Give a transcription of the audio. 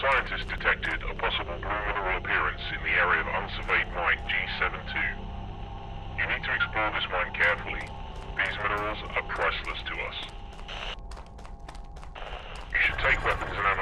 Scientists detected a possible blue mineral appearance in the area of unsurveyed mine G72. You need to explore this mine carefully. These minerals are priceless to us. You should take weapons and ammo